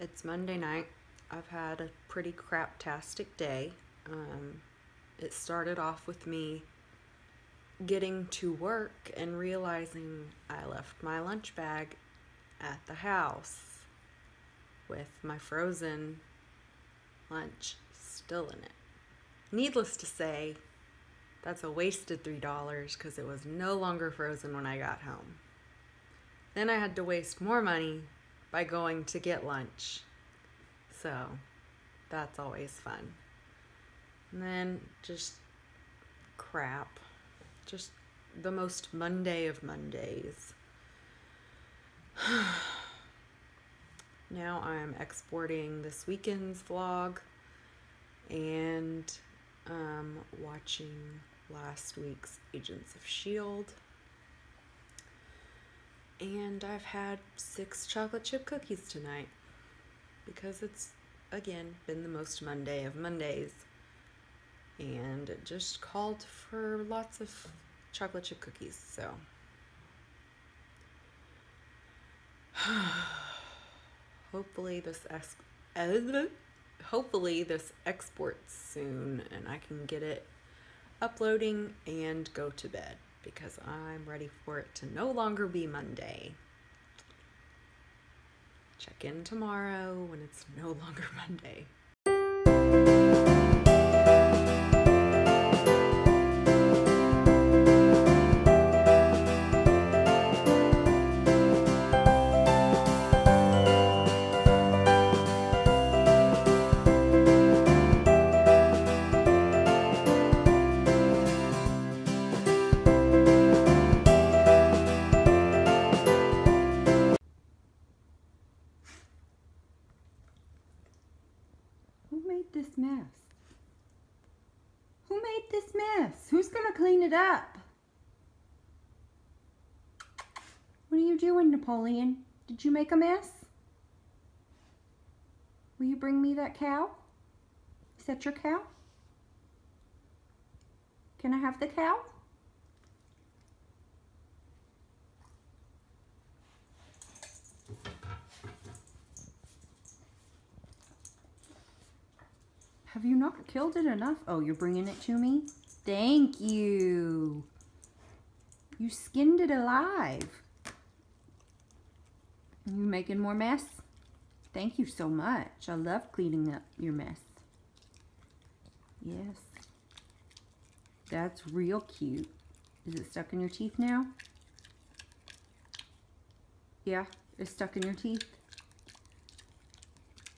It's Monday night. I've had a pretty craptastic day. Um, it started off with me getting to work and realizing I left my lunch bag at the house with my frozen lunch still in it. Needless to say, that's a wasted $3 because it was no longer frozen when I got home. Then I had to waste more money by going to get lunch. So that's always fun. And then just crap. Just the most Monday of Mondays. now I'm exporting this weekend's vlog and um, watching last week's Agents of S.H.I.E.L.D. And I've had six chocolate chip cookies tonight because it's, again, been the most Monday of Mondays. And it just called for lots of chocolate chip cookies, so. hopefully this ex hopefully this exports soon and I can get it uploading and go to bed because I'm ready for it to no longer be Monday. Check in tomorrow when it's no longer Monday. This mess? Who's gonna clean it up? What are you doing, Napoleon? Did you make a mess? Will you bring me that cow? Is that your cow? Can I have the cow? Have you not killed it enough? Oh, you're bringing it to me? Thank you. You skinned it alive. You making more mess? Thank you so much. I love cleaning up your mess. Yes. That's real cute. Is it stuck in your teeth now? Yeah, it's stuck in your teeth.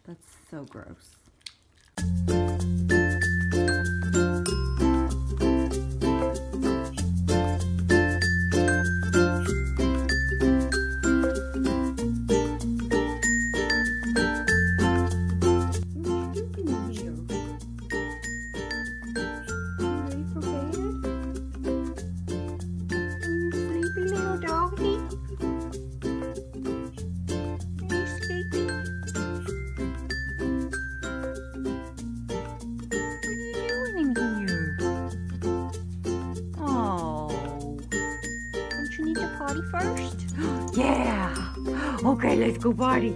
That's so gross. First? yeah. Okay, let's go potty.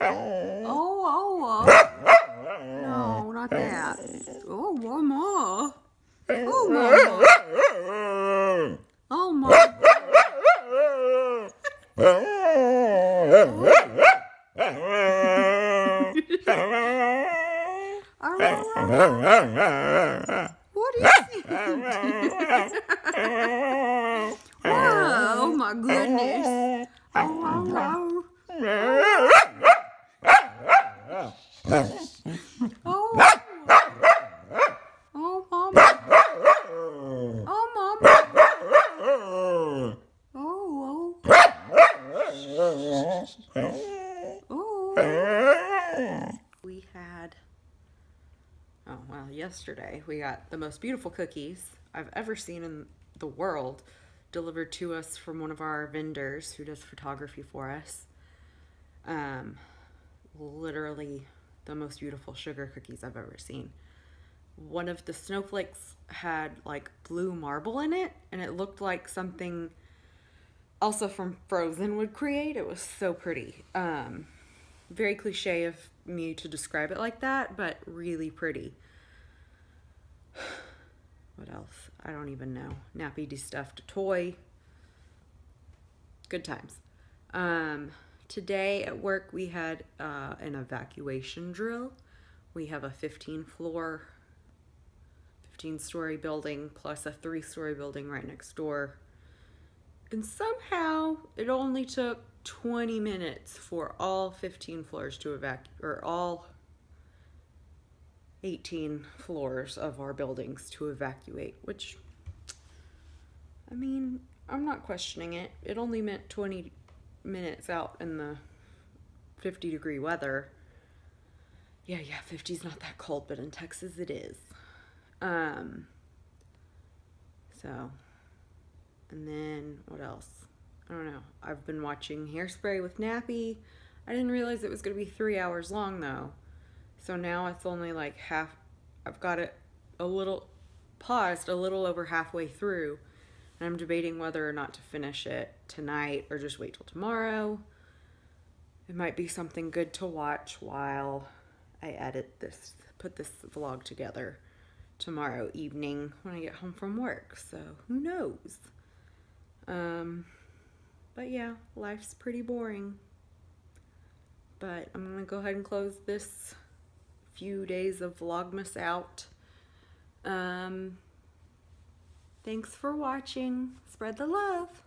Oh, oh, oh. No, not that. Oh, one more. Oh, mama. Oh, mama. what is it? wow, oh my goodness. Oh, wow, wow. Oh. Oh, mama. Oh, mama. Oh, oh. Oh. We had, oh, well, yesterday we got the most beautiful cookies I've ever seen in the world delivered to us from one of our vendors who does photography for us. Um, literally the most beautiful sugar cookies I've ever seen. One of the snowflakes had like blue marble in it, and it looked like something Elsa from Frozen would create. It was so pretty. Um, very cliche of me to describe it like that, but really pretty. What else? I don't even know. Nappy destuffed toy. Good times. Um, today at work we had uh, an evacuation drill. We have a 15 floor, 15 story building plus a three story building right next door. And somehow it only took 20 minutes for all 15 floors to evacuate, or all 18 floors of our buildings to evacuate, which, I mean, I'm not questioning it. It only meant 20 minutes out in the 50 degree weather. Yeah, yeah, 50's not that cold, but in Texas it is. Um, so, and then what else? I don't know. I've been watching Hairspray with Nappy. I didn't realize it was going to be three hours long though. So now it's only like half, I've got it a little paused, a little over halfway through. And I'm debating whether or not to finish it tonight or just wait till tomorrow. It might be something good to watch while I edit this, put this vlog together tomorrow evening when I get home from work. So who knows? Um, but yeah, life's pretty boring. But I'm going to go ahead and close this few days of Vlogmas out. Um, thanks for watching. Spread the love.